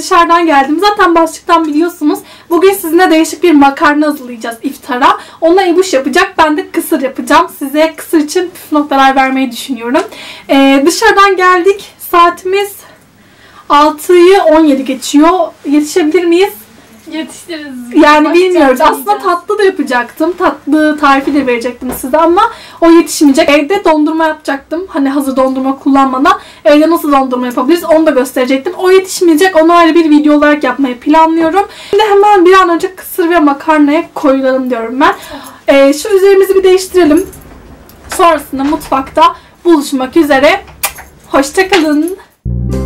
dışarıdan geldim. Zaten başlıktan biliyorsunuz. Bugün sizinle değişik bir makarna hazırlayacağız iftara. Onunla Ebuş yapacak. Ben de kısır yapacağım. Size kısır için püf noktalar vermeyi düşünüyorum. Ee, dışarıdan geldik. Saatimiz 6'yı 17 geçiyor. Yetişebilir miyiz? Yetiştiririz. Yani Bakacağız, bilmiyoruz. Aslında tatlı da yapacaktım. Tatlı tarifi de verecektim size ama o yetişmeyecek. Evde dondurma yapacaktım. Hani hazır dondurma kullanmadan. Evde nasıl dondurma yapabiliriz onu da gösterecektim. O yetişmeyecek. Onu ayrı bir video olarak yapmayı planlıyorum. Şimdi hemen bir an önce kısır ve makarnaya koyulalım diyorum ben. Ee, şu üzerimizi bir değiştirelim. Sonrasında mutfakta buluşmak üzere. Hoşçakalın. Şimdi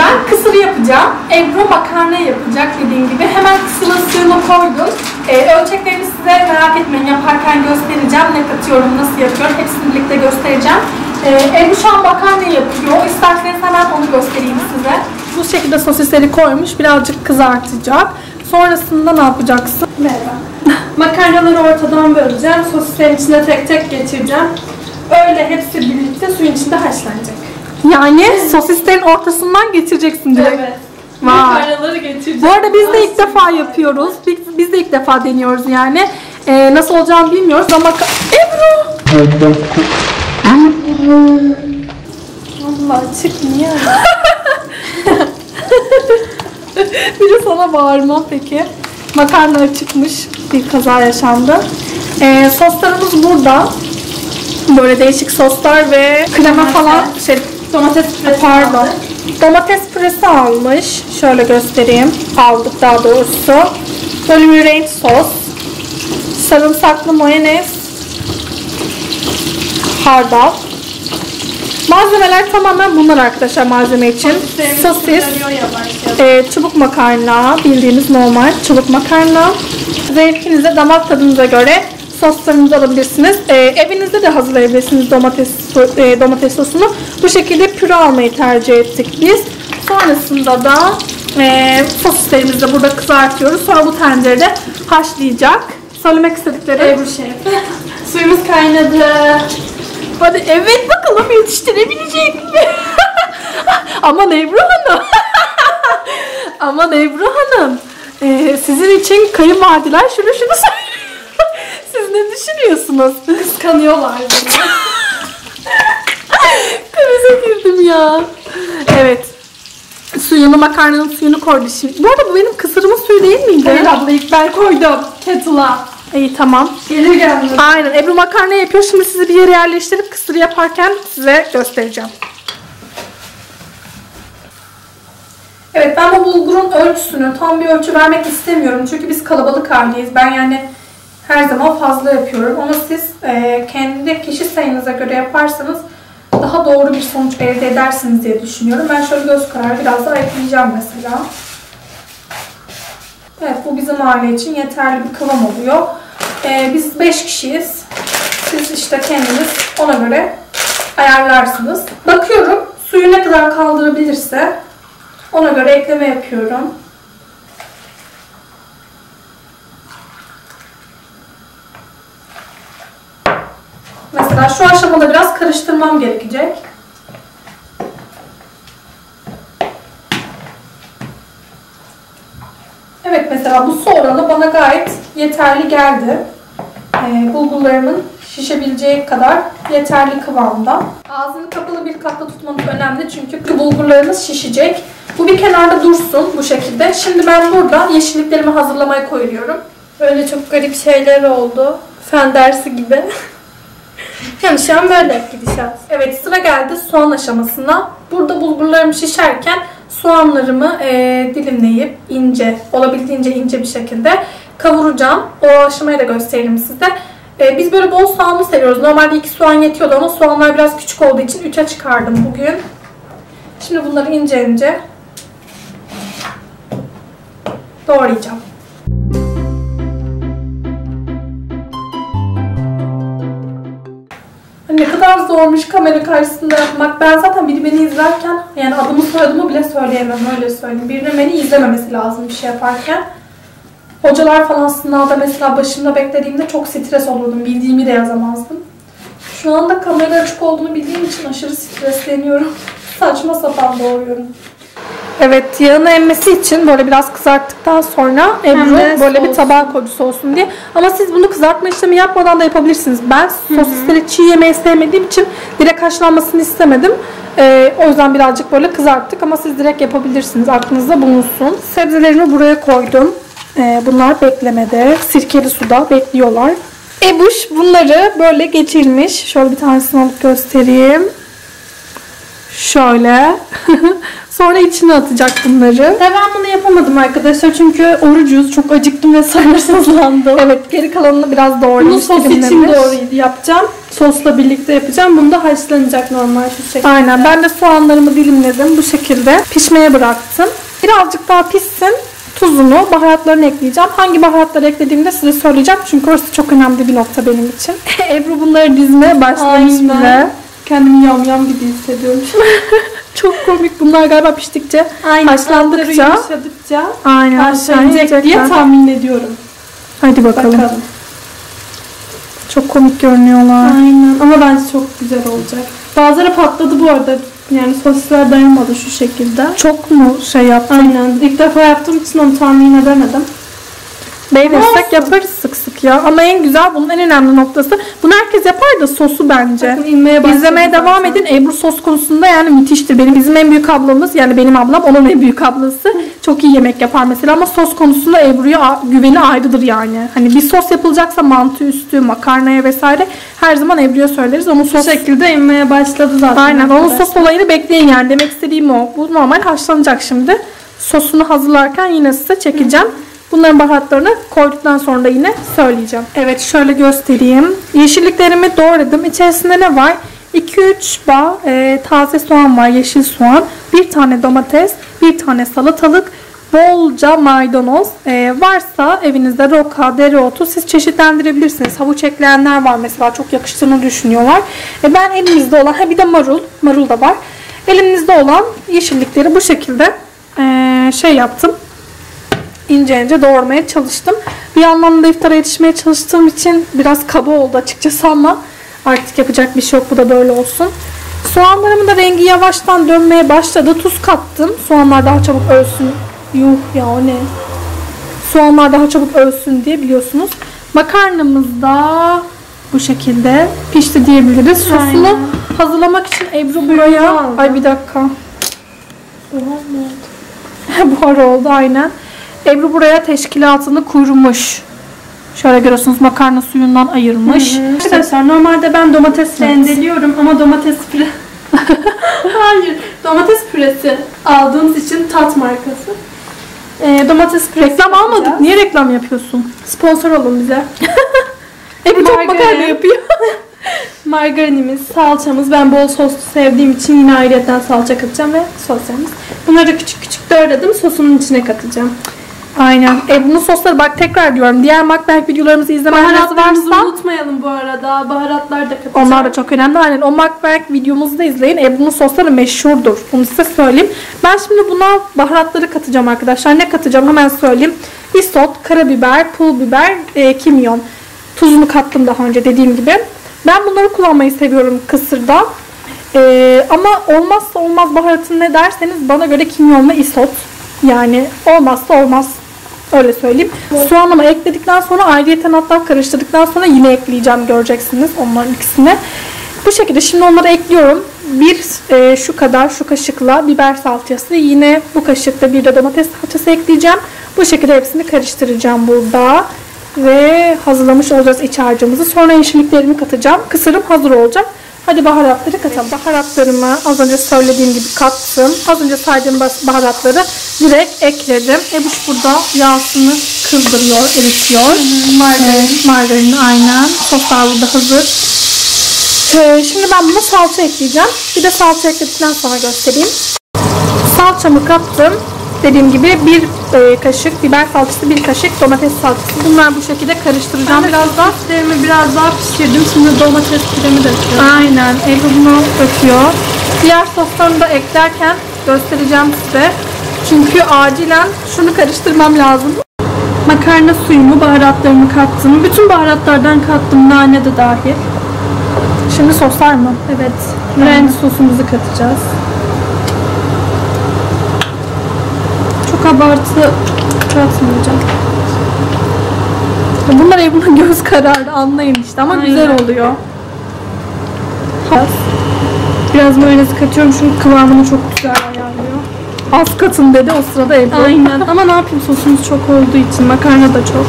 ben kısır yapacağım. Ebru makarna yapacak dediğim gibi. Hemen kısırın suyunu koydum. Ee, ölçeklerini size merak etmeyin yaparken göstereceğim. Ne katıyorum, nasıl yapıyorum hepsini birlikte göstereceğim. Ee, Ebru şu an makarna yapıyor. İsterseniz hemen onu göstereyim size. Bu şekilde sosisleri koymuş. Birazcık kızartacak. Sonrasında ne yapacaksın? Merhaba. Makarnaları ortadan böleceğim. Sosislerin içine tek tek geçireceğim. Öyle hepsi birlikte suyun içinde haşlanacak. Yani sosislerin ortasından geçireceksin direkt. Vay. Makarnaları geçireceğim. Bu arada biz de ilk defa yapıyoruz. Biz, biz de ilk defa deniyoruz yani. Ee, nasıl olacağını bilmiyoruz ama... ka- Ebru! Allah çıkmıyor. Bir de sana bağırma peki. Makarna çıkmış. Bir kaza yaşandı. Ee, soslarımız burada. Böyle değişik soslar ve krema falan. Şey, Domates püresi pardon. aldık. Domates püresi almış. Şöyle göstereyim. Aldık daha doğrusu. Bir renk sos. Sarımsaklı mayonez. Hardal. Malzemeler tamamen bunlar arkadaşlar malzeme için. Sosis, e, çubuk makarna, bildiğiniz normal çubuk makarna. Zevkinize, damak tadınıza göre soslarınızı alabilirsiniz. E, evinizde de hazırlayabilirsiniz domates e, domates sosunu. Bu şekilde püre almayı tercih ettik biz. Sonrasında da e, sosislerimizi de burada kızartıyoruz. Sonra bu tencerede haşlayacak. Söylemek istedikleri. Ebru Şef. Suyumuz kaynadı. Hadi evet bakalım yetiştirebilecek mi? Aman Ebru Hanım. Aman Ebru Hanım. Ee, sizin için kayınvalideler şunu şunu söylüyor. Ne düşünüyorsunuz? Kıskanıyorlar beni. Krize girdim ya. Evet. Suyunu makarnanın suyunu koydu şimdi. Bu arada bu benim kısırımın suyu değil miydi? Hayır abla ilk ben koydum kettle'a. İyi tamam. Gelir gelmez. Aynen Ebru makarna yapıyor. Şimdi sizi bir yere yerleştirip kısır yaparken size göstereceğim. Evet ben bu bulgurun ölçüsünü tam bir ölçü vermek istemiyorum. Çünkü biz kalabalık aileyiz. Ben yani her zaman fazla yapıyorum. Ama siz e, kendi kişi sayınıza göre yaparsanız daha doğru bir sonuç elde edersiniz diye düşünüyorum. Ben şöyle göz kararı biraz daha ekleyeceğim mesela. Evet bu bizim aile için yeterli bir kıvam oluyor. Ee, biz 5 kişiyiz. Siz işte kendiniz ona göre ayarlarsınız. Bakıyorum suyu ne kadar kaldırabilirse ona göre ekleme yapıyorum. Mesela şu aşamada biraz karıştırmam gerekecek. Evet mesela bu su oranı bana gayet yeterli geldi. Ee, bulgurlarımın şişebileceği kadar yeterli kıvamda. Ağzını kapalı bir kapta tutmanız önemli çünkü bulgurlarınız şişecek. Bu bir kenarda dursun bu şekilde. Şimdi ben burada yeşilliklerimi hazırlamaya koyuyorum. Böyle çok garip şeyler oldu. Fen dersi gibi. yani şu an böyle gidişat. Evet sıra geldi soğan aşamasına. Burada bulgurlarım şişerken soğanlarımı eee, dilimleyip ince, olabildiğince ince bir şekilde kavuracağım. O aşamayı da göstereyim size. Eee, biz böyle bol soğanlı seviyoruz. Normalde iki soğan yetiyordu ama soğanlar biraz küçük olduğu için 3'e çıkardım bugün. Şimdi bunları ince ince doğrayacağım. Kadar zormuş kamera karşısında yapmak. Ben zaten biri beni izlerken yani adımı soyadımı bile söyleyemem öyle söyleyeyim. Birinin beni izlememesi lazım bir şey yaparken. Hocalar falan sınavda mesela başımda beklediğimde çok stres olurdum. Bildiğimi de yazamazdım. Şu anda kamera açık olduğunu bildiğim için aşırı stresleniyorum. Saçma sapan doğruyorum. Evet yağını emmesi için böyle biraz kızarttıktan sonra Ebru böyle bir sos. tabağa koyucusu olsun diye. Ama siz bunu kızartma işlemi yapmadan da yapabilirsiniz. Ben sosisleri çiğ yemeyi sevmediğim için direkt haşlanmasını istemedim. Ee, o yüzden birazcık böyle kızarttık ama siz direkt yapabilirsiniz. Aklınızda bulunsun. Sebzelerimi buraya koydum. Ee, bunlar beklemede. Sirkeli suda bekliyorlar. Ebuş bunları böyle geçirmiş. Şöyle bir tanesini alıp göstereyim. Şöyle. Sonra içine atacak bunları. Devamını yapamadım arkadaşlar çünkü orucuz. Çok acıktım ve sabırsızlandım. Evet geri kalanını biraz Bunu doğramış. sos için doğru yapacağım. Sosla birlikte yapacağım. Bunu da haşlanacak normal şu şekilde. Aynen ben de soğanlarımı dilimledim bu şekilde pişmeye bıraktım. Birazcık daha pişsin. Tuzunu, baharatlarını ekleyeceğim. Hangi baharatları eklediğimde size söyleyeceğim. Çünkü orası çok önemli bir nokta benim için. Ebru bunları dizmeye başlamış Aynen. bile. Kendimi yam yam gibi hissediyorum. Çok komik. Bunlar galiba piştikçe, Aynen. haşlandıkça. yumuşadıkça Aynen. haşlanacak diye tahmin ediyorum. Hadi bakalım. Bakalım. Çok komik görünüyorlar. Aynen ama bence çok güzel olacak. Bazıları patladı bu arada. Yani sosisler dayanmadı şu şekilde. Çok mu şey yaptın? Aynen. İlk defa yaptığım için onu tahmin edemedim. Beğenirsek Olsun. yaparız sık sık ya. Ama en güzel bunun en önemli noktası. Bunu herkes yapar da sosu bence. Bakın inmeye İzlemeye devam zaten. edin. Ebru sos konusunda yani müthiştir. Benim bizim en büyük ablamız yani benim ablam onun en büyük ablası. Çok iyi yemek yapar mesela ama sos konusunda Ebru'ya güveni ayrıdır yani. Hani bir sos yapılacaksa mantı üstü, makarnaya vesaire her zaman Ebru'ya söyleriz. Onun Bu sos şekilde inmeye başladı zaten. Aynen onun sos olayını bekleyin yani. Demek istediğim o. Bu normal haşlanacak şimdi. Sosunu hazırlarken yine size çekeceğim. Bunların baharatlarını koyduktan sonra da yine söyleyeceğim. Evet şöyle göstereyim. Yeşilliklerimi doğradım. İçerisinde ne var? 2-3 bağ e, taze soğan var. Yeşil soğan. Bir tane domates. Bir tane salatalık. Bolca maydanoz. E, varsa evinizde roka, dereotu siz çeşitlendirebilirsiniz. Havuç ekleyenler var mesela. Çok yakıştığını düşünüyorlar. E, ben elimizde olan, ha bir de marul. Marul da var. Elimizde olan yeşillikleri bu şekilde e, şey yaptım ince ince doğramaya çalıştım. Bir yandan da iftara yetişmeye çalıştığım için biraz kaba oldu açıkçası ama artık yapacak bir şey yok. Bu da böyle olsun. Soğanlarımın da rengi yavaştan dönmeye başladı. Tuz kattım. Soğanlar daha çabuk ölsün. Yuh ya o ne? Soğanlar daha çabuk ölsün diye biliyorsunuz. Makarnamız da bu şekilde pişti diyebiliriz. Sosunu Aynen. hazırlamak için Ebru buraya... Ay bir dakika. Buhar oldu aynen. Ebru buraya teşkilatını kurmuş. Şöyle görüyorsunuz makarna suyundan ayırmış. Arkadaşlar normalde ben domates rendeliyorum ama domates püre... Hayır. Domates püresi aldığımız için tat markası. Ee, domates püresi Reklam almadık. yapacağız. Niye reklam yapıyorsun? Sponsor olun bize. Ebru çok makarna yapıyor. Margarinimiz, salçamız. Ben bol soslu sevdiğim için yine ayrıyetten salça katacağım ve soslarımız. Bunları küçük küçük doğradım. Sosunun içine katacağım. Aynen. Ebru'nun sosları bak tekrar diyorum. Diğer mukbang videolarımızı Baharatlarımızı varsa unutmayalım bu arada. Baharatlar da katacağım. Onlar da çok önemli. Aynen o mukbang videomuzu da izleyin. Ebru'nun sosları meşhurdur. Bunu size söyleyeyim. Ben şimdi buna baharatları katacağım arkadaşlar. Ne katacağım hemen söyleyeyim. Isot, karabiber, pul biber, e, kimyon. Tuzunu kattım daha önce dediğim gibi. Ben bunları kullanmayı seviyorum kısırda. E, ama olmazsa olmaz baharatın ne derseniz bana göre kimyon ve isot. Yani olmazsa olmaz. Öyle söyleyeyim. Soğanımı ekledikten sonra ayrıyeten hatta karıştırdıktan sonra yine ekleyeceğim göreceksiniz onların ikisini. Bu şekilde şimdi onları ekliyorum. Bir e, şu kadar şu kaşıkla biber salçası yine bu kaşıkta bir de domates salçası ekleyeceğim. Bu şekilde hepsini karıştıracağım burada. Ve hazırlamış olacağız iç harcımızı. Sonra yeşilliklerimi katacağım. Kısırım hazır olacak. Hadi baharatları katalım. Baharatlarımı az önce söylediğim gibi kattım. Az önce saydığım baharatları direkt ekledim. Ebuş burada yağsını kızdırıyor, eritiyor. Margarin. margarin aynen. Soslar burada hazır. Ee, şimdi ben buna salça ekleyeceğim. Bir de salça ekledikten sonra göstereyim. Salçamı kattım. Dediğim gibi bir e, kaşık biber salçası, bir kaşık domates salçası. Bunlar bu şekilde karıştıracağım biraz daha. Soslarımı biraz daha pişirdim. Şimdi domates püremi de ekliyorum. Aynen. Ebru bunu döküyor. Diğer soslarını da eklerken göstereceğim size. Çünkü acilen şunu karıştırmam lazım. Makarna suyumu, baharatlarımı kattım. Bütün baharatlardan kattım. Nane de dahil. Şimdi soslar mı? Evet. Ranch sosumuzu katacağız. Abartı katmayacağım. Bunlar evime göz kararı anlayın işte ama Aynen. güzel oluyor. Biraz, biraz mayonezi katıyorum çünkü kıvamını çok güzel ayarlıyor. Az katın dedi o sırada Ebru. Aynen ama ne yapayım sosumuz çok olduğu için makarna da çok.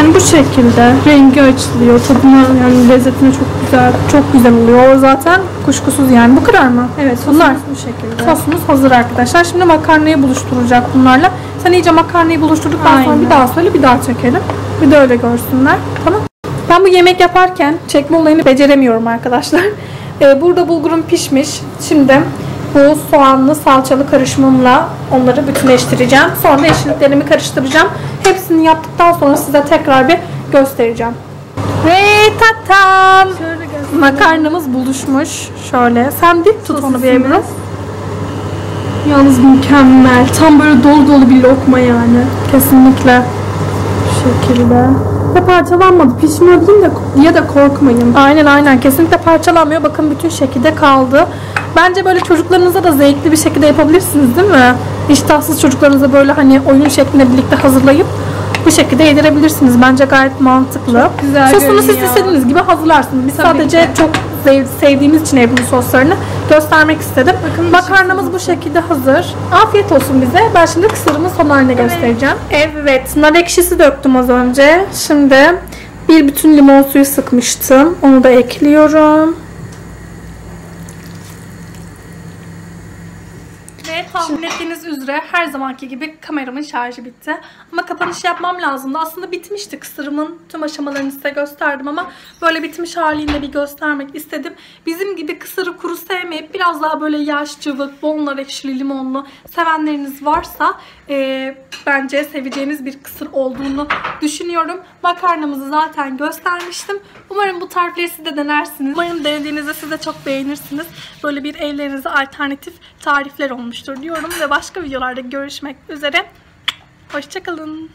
Yani bu şekilde rengi açılıyor. Tadına yani lezzetine çok güzel. Çok güzel oluyor. O zaten kuşkusuz yani. Bu kadar mı? Evet Bunlar. bu şekilde. Sosumuz hazır arkadaşlar. Şimdi makarnayı buluşturacak bunlarla. Sen iyice makarnayı buluşturduktan sonra Aynen. bir daha söyle bir daha çekelim. Bir de öyle görsünler. Tamam. Ben bu yemek yaparken çekme olayını beceremiyorum arkadaşlar. Ee, burada bulgurum pişmiş. Şimdi bu soğanlı salçalı karışımımla onları bütünleştireceğim. Sonra yeşilliklerimi karıştıracağım. Hepsini yaptıktan sonra size tekrar bir göstereceğim. Ve tatam! Makarnamız buluşmuş. Şöyle. Sen dik tut onu bir Ebru. Yalnız mükemmel. Tam böyle dolu dolu bir lokma yani. Kesinlikle. Bu şekilde. Ve parçalanmadı. Pişmiyor değil de diye de korkmayın. Aynen aynen. Kesinlikle parçalanmıyor. Bakın bütün şekilde kaldı. Bence böyle çocuklarınıza da zevkli bir şekilde yapabilirsiniz değil mi? İştahsız çocuklarınıza böyle hani oyun şeklinde birlikte hazırlayıp bu şekilde yedirebilirsiniz. Bence gayet mantıklı. güzel Sosunu siz istediğiniz gibi hazırlarsınız. Biz Tabii sadece ki. çok sev- sevdiğimiz için evin soslarını göstermek istedim. Bakın Makarnamız bu şekilde hazır. Afiyet olsun bize. Ben şimdi kısırımın son halini göstereceğim. Evet, nar ekşisi döktüm az önce. Şimdi bir bütün limon suyu sıkmıştım. Onu da ekliyorum. Ve tahmin ettiğiniz üzere her zamanki gibi kameramın şarjı bitti. Ama kapanış yapmam lazımdı. Aslında bitmişti kısırımın tüm aşamalarını size gösterdim ama böyle bitmiş halinde bir göstermek istedim. Bizim gibi kısırı kuru sevmeyip biraz daha böyle yaş cıvık, bol ekşili limonlu sevenleriniz varsa eee, bence seveceğiniz bir kısır olduğunu düşünüyorum. Makarnamızı zaten göstermiştim. Umarım bu tarifleri siz de denersiniz. Umarım denediğinizde siz de çok beğenirsiniz. Böyle bir evlerinize alternatif tarifler olmuştur diyorum ve başka videolarda görüşmek üzere. Hoşçakalın.